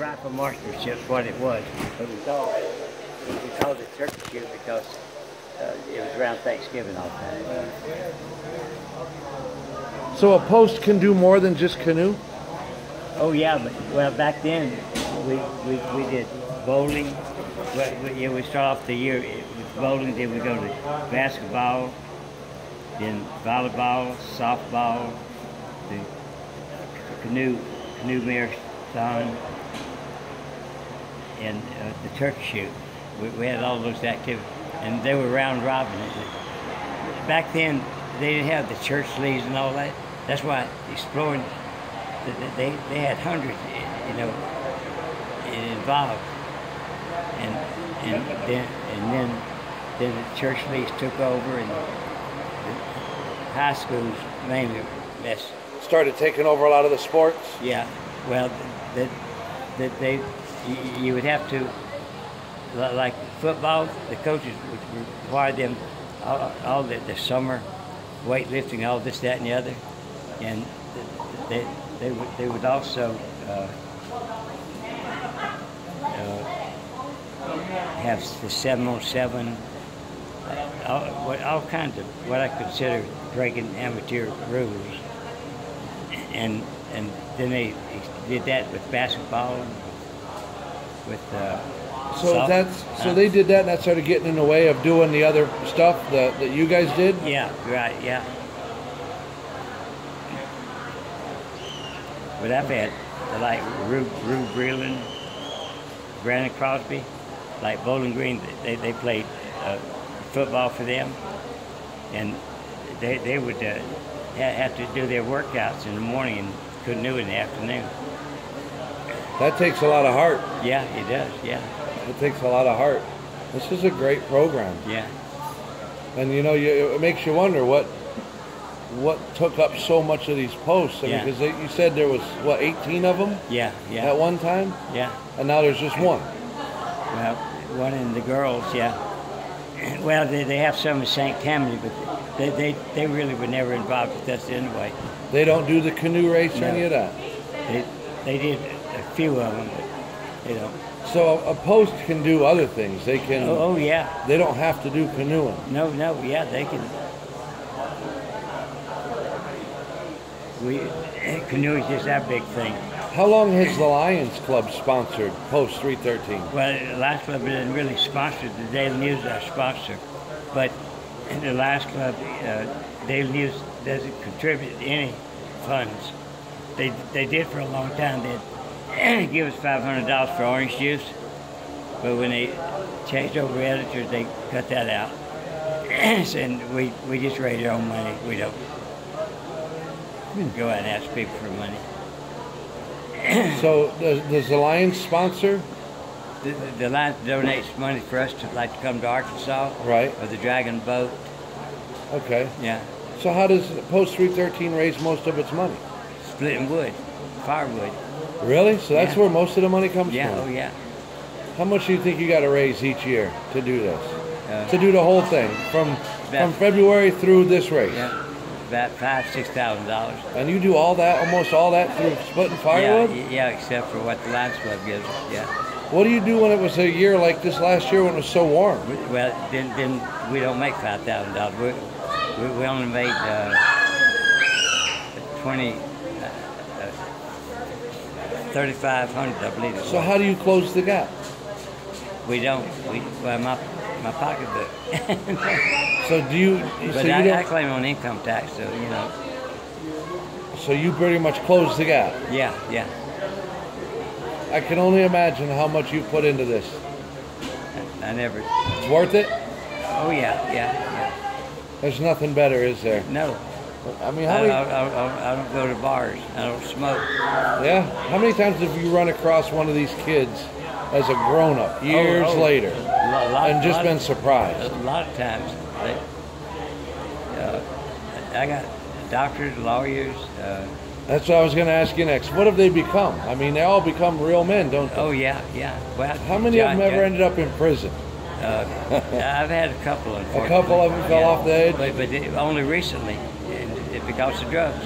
Rifle marksmanship's what it was, but we called it, we called it turkey shoot because uh, it was around Thanksgiving all the time. So a post can do more than just canoe? Oh yeah, but well back then we we, we did bowling. Well, we, yeah, we start off the year with bowling, then we go to basketball, then volleyball, softball, the canoe canoe marathon, and uh, the turkey shoot. We, we had all those activities, and they were round robin. Back then, they didn't have the church leagues and all that. That's why exploring, th- they, they had hundreds, you know, involved. And, and then, and then, then the church leagues took over and the high schools mainly, that's, Started taking over a lot of the sports? yeah, well, that, that they, you, would have to, like football, the coaches would require them all, all the, the summer weightlifting, all this, that, and the other, and they, they would, they would also, uh, uh, have the seven on seven, all, all kinds of what I consider breaking amateur rules. And and then they did that with basketball, with uh, So that's so uh, they did that and that started getting in the way of doing the other stuff that, that you guys did? Yeah, right, yeah. But I've had like Rube, Rube Breland, Brandon Crosby, like Bowling Green. They they played uh, football for them, and they they would uh, have to do their workouts in the morning and couldn't do it in the afternoon. That takes a lot of heart. Yeah, it does. Yeah, It takes a lot of heart. This is a great program. yeah. And you know, you, it makes you wonder what what took up so much of these posts. I Yeah. mean, because you said there was what 18 of them Yeah, yeah, at one time, yeah. and now there's just one. Well, one in the girls, yeah. Well, they, they have some in St. Tammany, but they, they, they really were never involved with us anyway. They don't do the canoe race or any of that. They, they did few of them, but, you know. So a, post can do other things. They can. Oh, oh, yeah. They don't have to do canoeing. No, no, yeah, they can. We, canoe is just our big thing. How long has the Lions Club sponsored Post 313? Well, the Lions Club didn't really sponsor the Daily News, is our sponsor, but the Lions Club, uh, Daily News doesn't contribute any funds. They, they did for a long time. They'd give us $500 for orange juice, but when they changed over editors, they cut that out. and we, we just raise our own money. We don't hmm. go out and ask people for money. So does, does the Lions sponsor? The, the, the Lions donates money for us to like to come to Arkansas. Right. Or the Dragon Boat. Okay. Yeah. So how does Post 313 raise most of its money? Splitting wood, firewood. Really? So that's Yeah. where most of the money comes Yeah. from. Oh yeah. How much do you think you got to raise each year to do this? Uh, To do the whole thing from from February through this race? yeah. About five, six thousand dollars. And you do all that, almost all that through splitting firewood? Yeah, yeah, except for what the Lions Club gives. Yeah. What do you do when it was a year like this last year when it was so warm? Well, then, then we don't make five thousand dollars. We, we, we only made uh, twenty, 3,500, I believe. So how do you close the gap? We don't. We well, my my pocketbook. so do you? But so I, you I claim on income tax, so you know. So you pretty much close the gap. Yeah, yeah. I can only imagine how much you put into this. I, I never. It's worth it. Oh yeah, yeah, yeah. There's nothing better, is there? No, I mean, I, how I, many? I, I don't go to bars. I don't smoke. Yeah. How many times have you run across one of these kids as a grown-up years oh. later Lo- lot- and just been of- surprised? A lot of times, they, uh, I got doctors, lawyers. Uh, That's what I was going to ask you next. What have they become? I mean, they all become real men, don't they? oh yeah, yeah. Well, How many of them ever John- ended up in prison? Uh, I've had a couple. Of them. A couple of them fell off the edge? but, but only recently, because of drugs.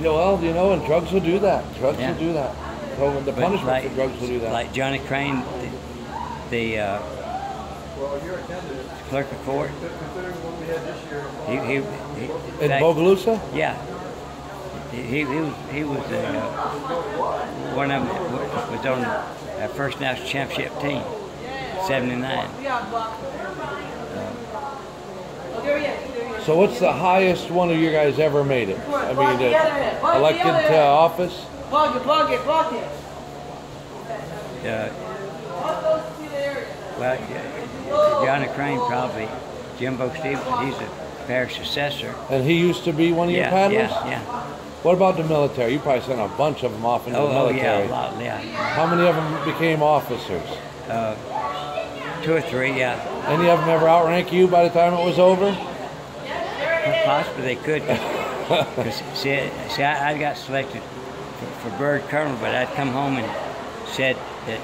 Yeah, well, you know, and drugs will do that. Drugs Yeah. will do that. So the But punishment like, for drugs will do that. Like Johnny Crane, the, the uh, clerk of court. He, he, he In back- Bogalusa? Yeah. He, he, he was, he was uh, one of them that was on our first national championship team, 79. So what's the highest one of you guys ever made it? I mean, uh, elected to office? Plug it, plug it, plug it. Uh, well, yeah, Johnny Crane probably, Jimbo Stevens, he's a parish assessor. And he used to be one of your Yeah, paddlers? yeah, yeah. What about the military? You probably sent a bunch of them off into Oh, the oh, military. yeah, a lot, yeah. How many of them became officers? Uh, two or three, yeah. Any of them ever outrank you by the time it was over? Possibly they could. 'cause, see, see I, I got selected for, for bird colonel, but I'd come home and said that.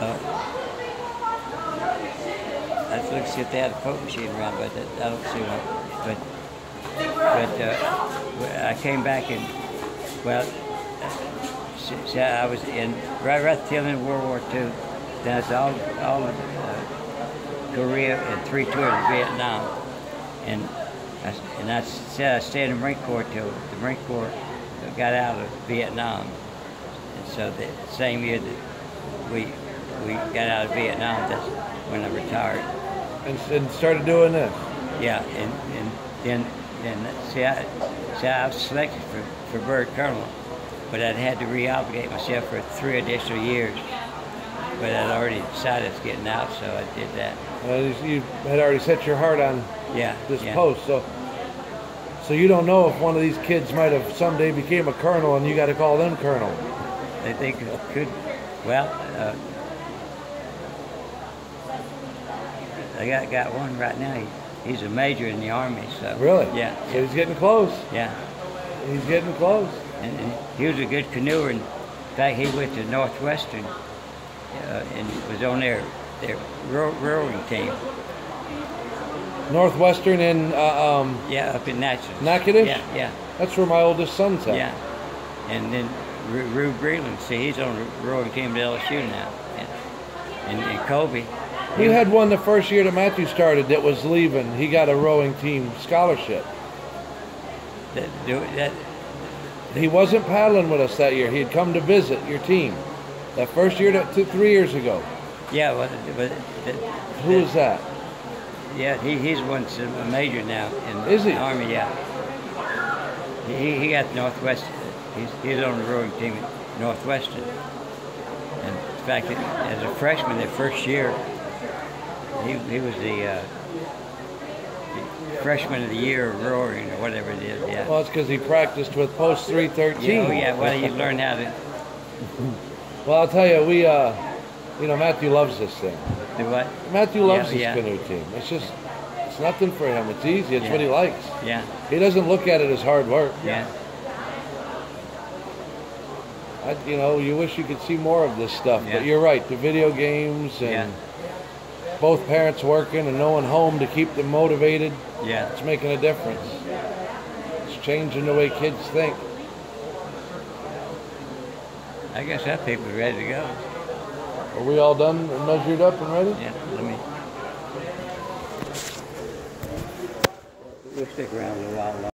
Uh, I'd look see if they had a poke machine around, but that, I don't see one. But but uh, I came back and well, see, see, I was in right right end of World War II. Was all all of uh, Korea and three tours of Vietnam, and I, and I said I stayed in the Marine Corps till the Marine Corps got out of Vietnam, and so the same year that we we got out of Vietnam, that's when I retired. And, and started doing this? Yeah, and, and then then see I see I was selected for, for bird colonel, but I'd had to re-obligate myself for three additional years. But I'd already decided I was getting out, so I did that. Uh, you had already set your heart on Yeah. this yeah. post, so so you don't know if one of these kids might have someday became a colonel and you got to call them colonel. They think could. Well, uh, I got got one right now. He, he's a major in the army. So Really? Yeah. So Yeah. he's getting close. yeah. He's getting close. And, and he was a good canoeer. In fact, he went to Northwestern uh, and was on their their rowing team. Northwestern in uh, um, Yeah, up in Natchez. Natchitoches? Yeah, yeah, that's where my oldest son's at. yeah. And then Ru Rube Breland, see, he's on the rowing team at LSU now. And, and, and Kobe. We had one the first year that Matthew started that was leaving. He got a rowing team scholarship. that, do- that He wasn't paddling with us that year. He had come to visit your team. That first year, that two, three years ago. yeah, well, but that, Who was that? Yeah, he, he's one that's a major now in Is he? the Army, yeah. He, he got Northwest, he's, he's on the rowing team at Northwestern. And in fact, as a freshman, the first year, he, he was the, uh, the freshman of the year of rowing or whatever it is, yeah. Well, it's because he practiced with Post 313. yeah, oh, yeah, well, he learned how to Well, I'll tell you, we, uh, you know, Matthew loves this thing. do what? Matthew loves Yeah, this yeah. canoe team. It's just, it's nothing for him. It's easy. It's Yeah. what he likes. Yeah, He doesn't look at it as hard work. yeah. I, you know, you wish you could see more of this stuff. Yeah. But you're right. The video games and both parents working and no one home to keep them motivated. Yeah. It's making a difference. It's changing the way kids think. I guess that people's ready to go. Are we all done and measured up and ready? Yeah, let me. We'll stick around a while longer.